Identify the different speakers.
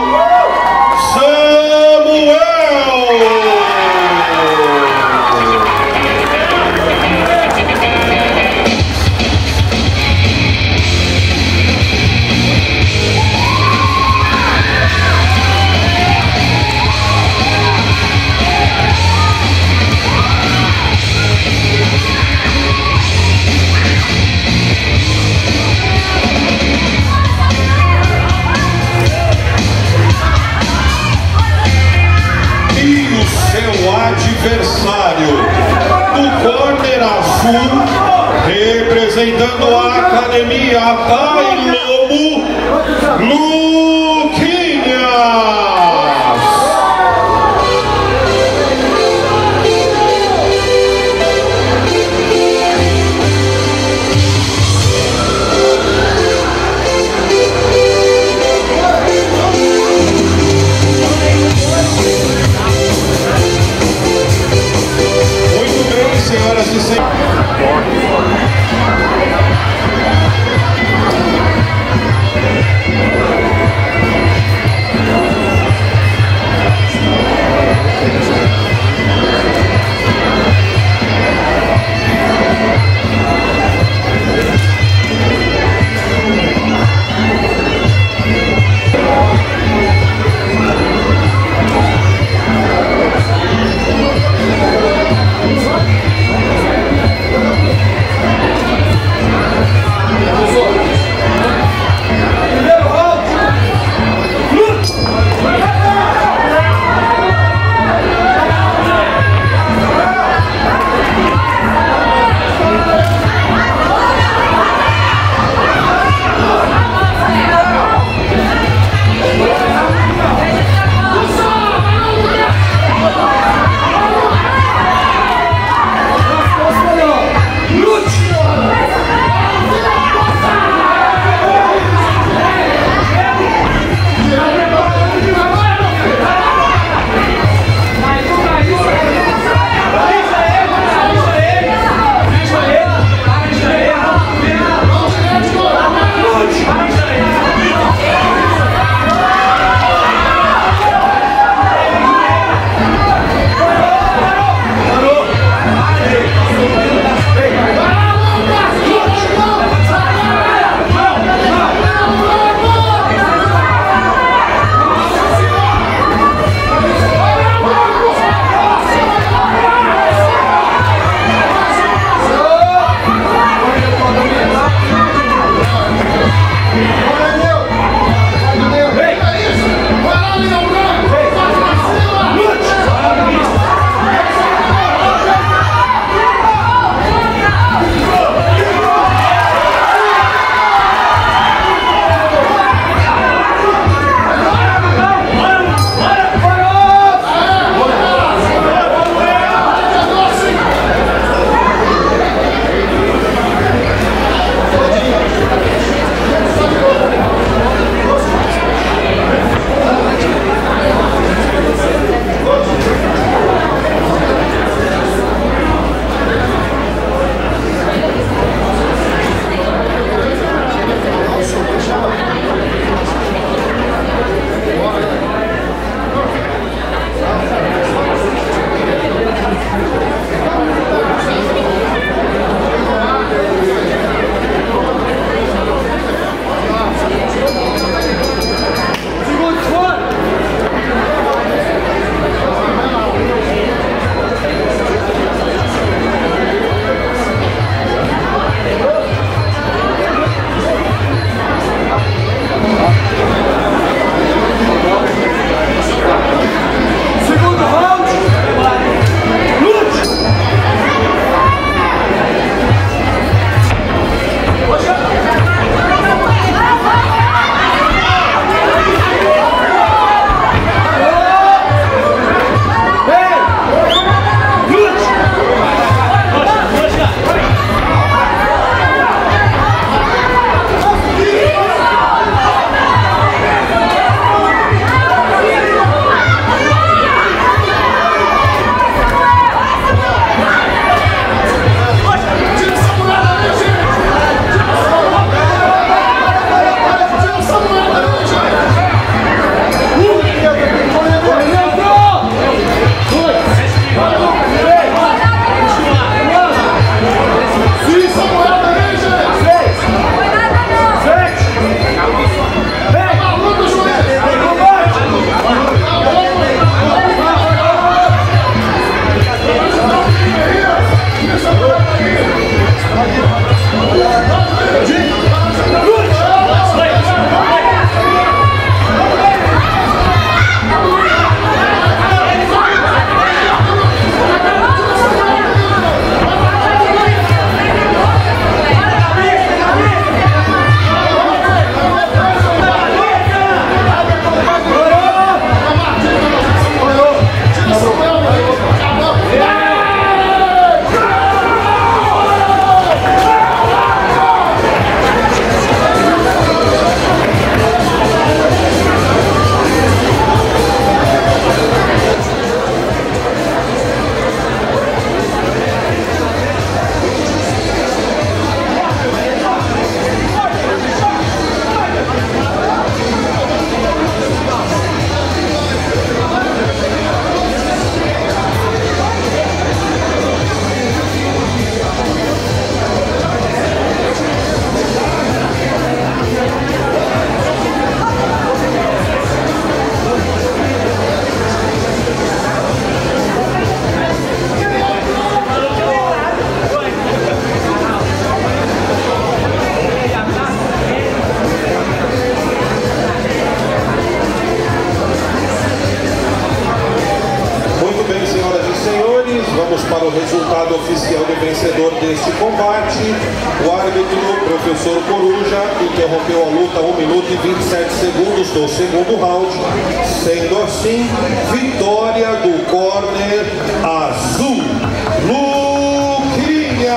Speaker 1: E adversário do corner azul, representando a academia Pai Lobo, Luquinhas. Senhoras e senhores. o resultado oficial do vencedor desse combate. O árbitro, professor Coruja, interrompeu a luta 1 minuto e 27 segundos do segundo round, sendo assim, vitória do córner azul. Luquinha!